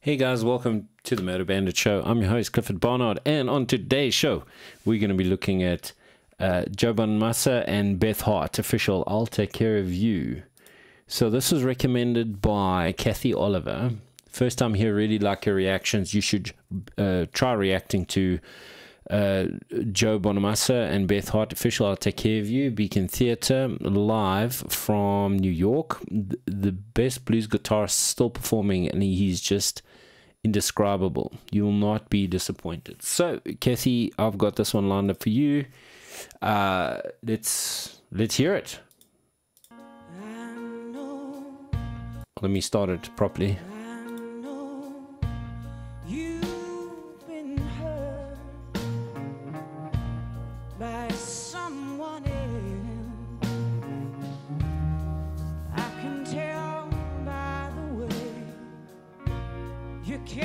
Hey guys, welcome to the MotoBandit Show. I'm your host, Clifford Barnard, and on today's show, we're going to be looking at uh, Joe Bonamassa and Beth Hart, official I'll Take Care of You. So, this was recommended by Kathy Oliver. First time here, really like her reactions. You should uh, try reacting to uh, Joe Bonamassa and Beth Hart, official I'll Take Care of You, Beacon Theatre, live from New York. The best blues guitarist still performing, and he's just indescribable. You will not be disappointed. So, Kathy, I've got this one lined up for you. Uh, let's let's hear it. Let me start it properly.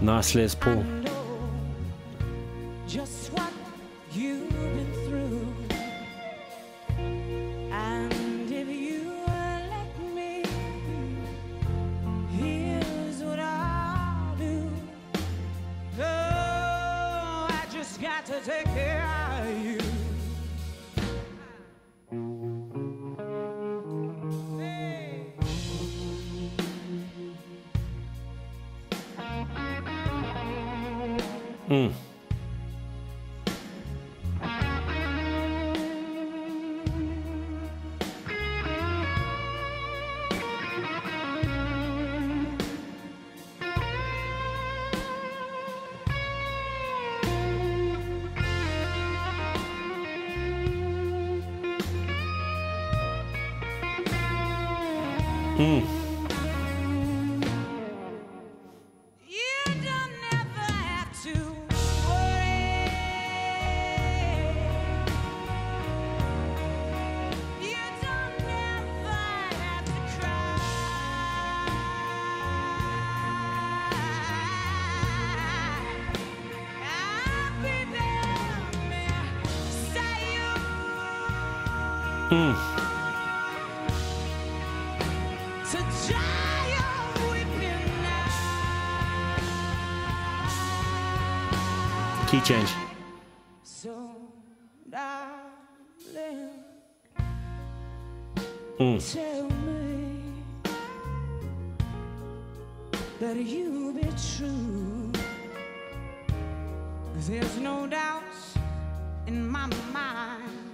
nice Les Paul. Just what you've been through. And if you let me, here's what I do. Oh, I just got to take care Mm. Mm. Mm. Key change. So, mm. tell me that you be true. There's no doubt in my mind.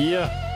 Yeah.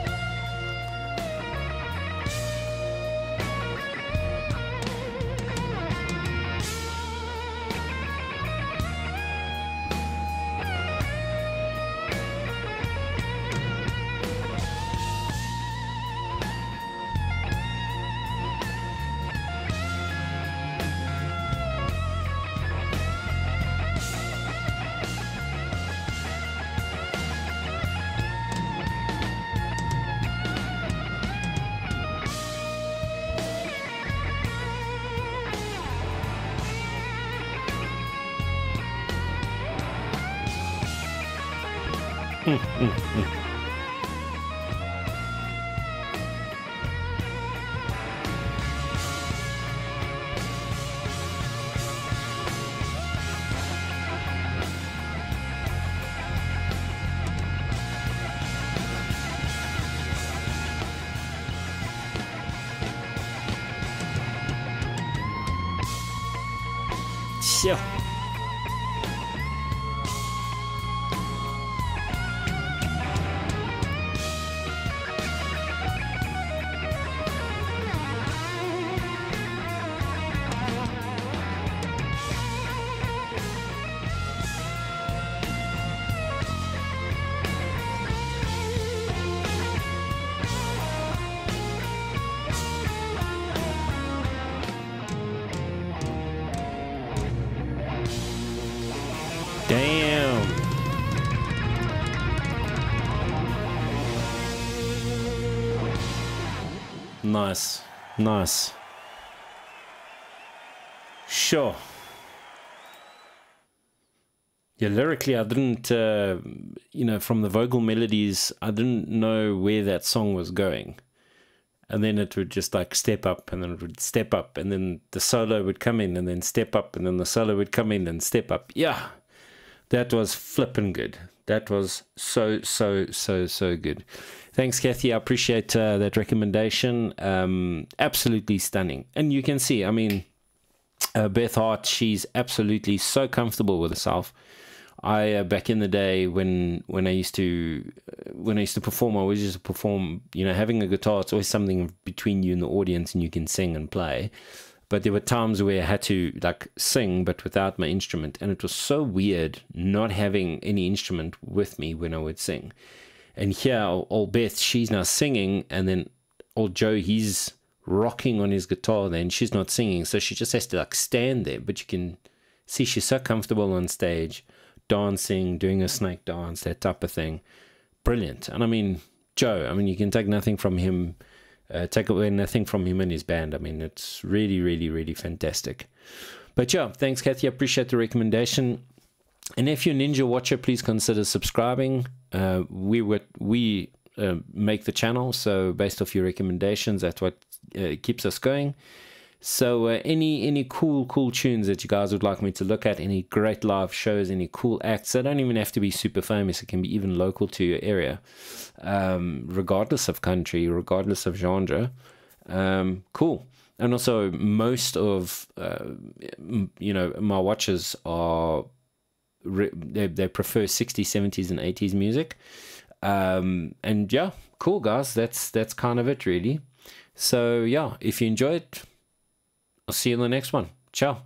嗯嗯嗯，行。Nice. Nice. Sure. Yeah, lyrically, I didn't, uh, you know, from the vocal melodies, I didn't know where that song was going. And then it would just like step up and then it would step up and then the solo would come in and then step up and then the solo would come in and step up. Yeah, that was flipping good. That was so, so, so, so good. Thanks, Kathy. I appreciate uh, that recommendation. Um, absolutely stunning. And you can see, I mean, uh, Beth Hart, she's absolutely so comfortable with herself. I uh, back in the day when when I used to uh, when I used to perform, I always used to perform. You know, having a guitar, it's always something between you and the audience, and you can sing and play but there were times where I had to like sing but without my instrument. And it was so weird not having any instrument with me when I would sing. And here old Beth, she's now singing and then old Joe, he's rocking on his guitar then she's not singing. So she just has to like stand there. But you can see she's so comfortable on stage dancing doing a snake dance that type of thing. Brilliant. And i mean joe i mean you can take nothing from him uh, take away nothing from him and his band. I mean, it's really, really, really fantastic. But yeah, thanks, Kathy. I appreciate the recommendation. And if you're a Ninja Watcher, please consider subscribing. Uh, we would we uh, make the channel, so based off your recommendations, that's what uh, keeps us going. So uh, any any cool cool tunes that you guys would like me to look at, any great live shows, any cool acts, they don't even have to be super famous. It can be even local to your area, um, regardless of country, regardless of genre. Um, cool. And also, most of uh, you know my watchers are they they prefer 60s, 70s, and 80s music. Um, and yeah, cool guys. That's that's kind of it really. So yeah, if you enjoyed I'll see you in the next one. Ciao.